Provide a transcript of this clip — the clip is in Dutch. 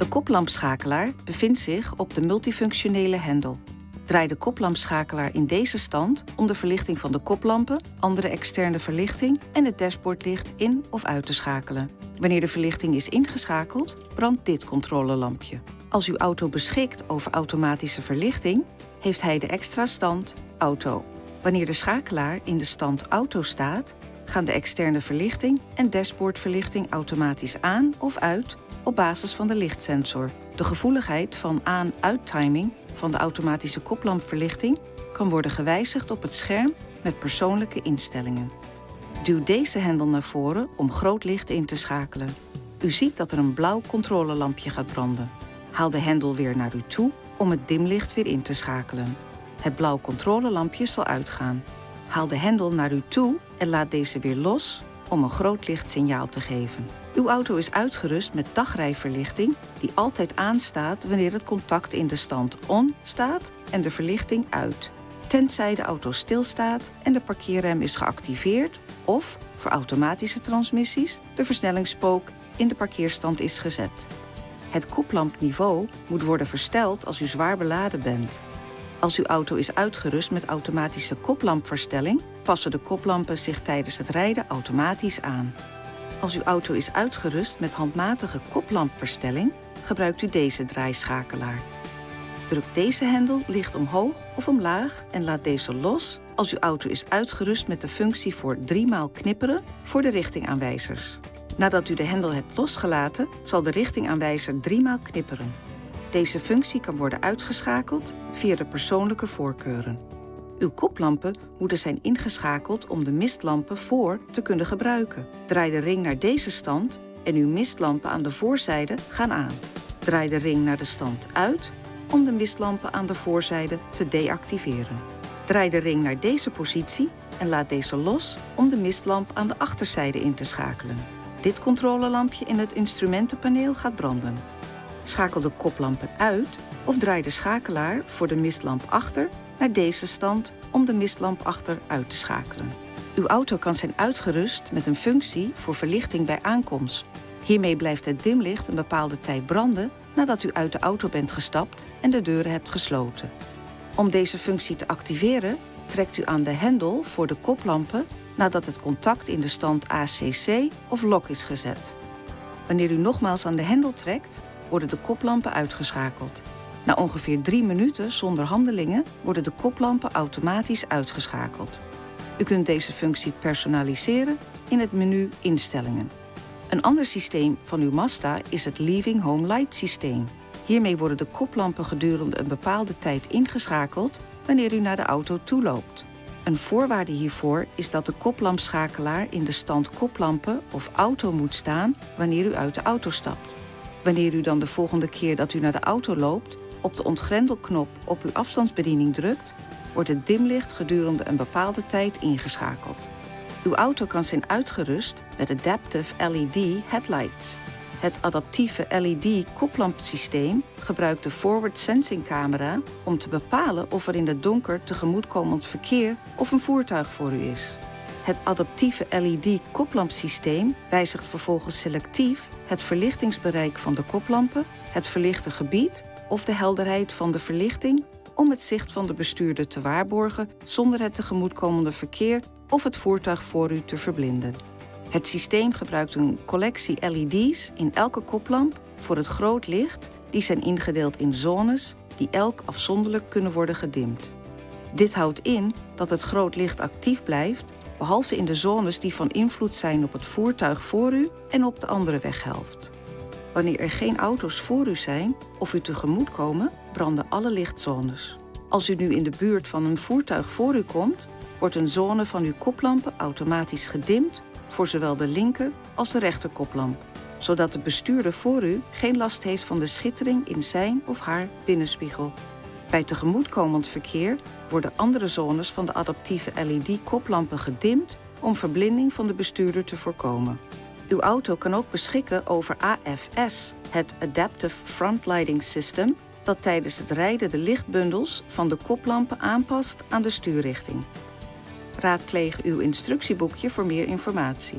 De koplampschakelaar bevindt zich op de multifunctionele hendel. Draai de koplampschakelaar in deze stand om de verlichting van de koplampen, andere externe verlichting en het dashboardlicht in of uit te schakelen. Wanneer de verlichting is ingeschakeld, brandt dit controlelampje. Als uw auto beschikt over automatische verlichting, heeft hij de extra stand auto. Wanneer de schakelaar in de stand auto staat, gaan de externe verlichting en dashboardverlichting automatisch aan of uit op basis van de lichtsensor. De gevoeligheid van aan-uit-timing van de automatische koplampverlichting kan worden gewijzigd op het scherm met persoonlijke instellingen. Duw deze hendel naar voren om groot licht in te schakelen. U ziet dat er een blauw controlelampje gaat branden. Haal de hendel weer naar u toe om het dimlicht weer in te schakelen. Het blauw controlelampje zal uitgaan. Haal de hendel naar u toe en laat deze weer los om een groot lichtsignaal te geven. Uw auto is uitgerust met dagrijverlichting die altijd aanstaat wanneer het contact in de stand on staat en de verlichting uit. Tenzij de auto stilstaat en de parkeerrem is geactiveerd of, voor automatische transmissies, de versnellingspook in de parkeerstand is gezet. Het koplampniveau moet worden versteld als u zwaar beladen bent. Als uw auto is uitgerust met automatische koplampverstelling, passen de koplampen zich tijdens het rijden automatisch aan. Als uw auto is uitgerust met handmatige koplampverstelling, gebruikt u deze draaischakelaar. Druk deze hendel licht omhoog of omlaag en laat deze los als uw auto is uitgerust met de functie voor driemaal knipperen voor de richtingaanwijzers. Nadat u de hendel hebt losgelaten, zal de richtingaanwijzer driemaal knipperen. Deze functie kan worden uitgeschakeld via de persoonlijke voorkeuren. Uw koplampen moeten zijn ingeschakeld om de mistlampen voor te kunnen gebruiken. Draai de ring naar deze stand en uw mistlampen aan de voorzijde gaan aan. Draai de ring naar de stand uit om de mistlampen aan de voorzijde te deactiveren. Draai de ring naar deze positie en laat deze los om de mistlamp aan de achterzijde in te schakelen. Dit controlelampje in het instrumentenpaneel gaat branden. Schakel de koplampen uit of draai de schakelaar voor de mistlamp achter naar deze stand om de mistlamp achter uit te schakelen. Uw auto kan zijn uitgerust met een functie voor verlichting bij aankomst. Hiermee blijft het dimlicht een bepaalde tijd branden nadat u uit de auto bent gestapt en de deuren hebt gesloten. Om deze functie te activeren, trekt u aan de hendel voor de koplampen nadat het contact in de stand ACC of lock is gezet. Wanneer u nogmaals aan de hendel trekt, worden de koplampen uitgeschakeld. Na ongeveer drie minuten zonder handelingen worden de koplampen automatisch uitgeschakeld. U kunt deze functie personaliseren in het menu Instellingen. Een ander systeem van uw Mazda is het Leaving Home Light systeem. Hiermee worden de koplampen gedurende een bepaalde tijd ingeschakeld wanneer u naar de auto toe loopt. Een voorwaarde hiervoor is dat de koplampschakelaar in de stand koplampen of auto moet staan wanneer u uit de auto stapt. Wanneer u dan de volgende keer dat u naar de auto loopt op de ontgrendelknop op uw afstandsbediening drukt, wordt het dimlicht gedurende een bepaalde tijd ingeschakeld. Uw auto kan zijn uitgerust met Adaptive LED Headlights. Het adaptieve LED-koplampsysteem gebruikt de forward sensing camera om te bepalen of er in het donker tegemoetkomend verkeer of een voertuig voor u is. Het adaptieve LED-koplampsysteem wijzigt vervolgens selectief het verlichtingsbereik van de koplampen, het verlichte gebied of de helderheid van de verlichting om het zicht van de bestuurder te waarborgen zonder het tegemoetkomende verkeer of het voertuig voor u te verblinden. Het systeem gebruikt een collectie LED's in elke koplamp voor het groot licht die zijn ingedeeld in zones die elk afzonderlijk kunnen worden gedimd. Dit houdt in dat het groot licht actief blijft, behalve in de zones die van invloed zijn op het voertuig voor u en op de andere weghelft. Wanneer er geen auto's voor u zijn of u tegemoet komen, branden alle lichtzones. Als u nu in de buurt van een voertuig voor u komt, wordt een zone van uw koplampen automatisch gedimd voor zowel de linker als de rechter koplamp, zodat de bestuurder voor u geen last heeft van de schittering in zijn of haar binnenspiegel. Bij tegemoetkomend verkeer worden andere zones van de adaptieve LED-koplampen gedimd om verblinding van de bestuurder te voorkomen. Uw auto kan ook beschikken over AFS, het Adaptive Front Lighting System, dat tijdens het rijden de lichtbundels van de koplampen aanpast aan de stuurrichting. Raadpleeg uw instructieboekje voor meer informatie.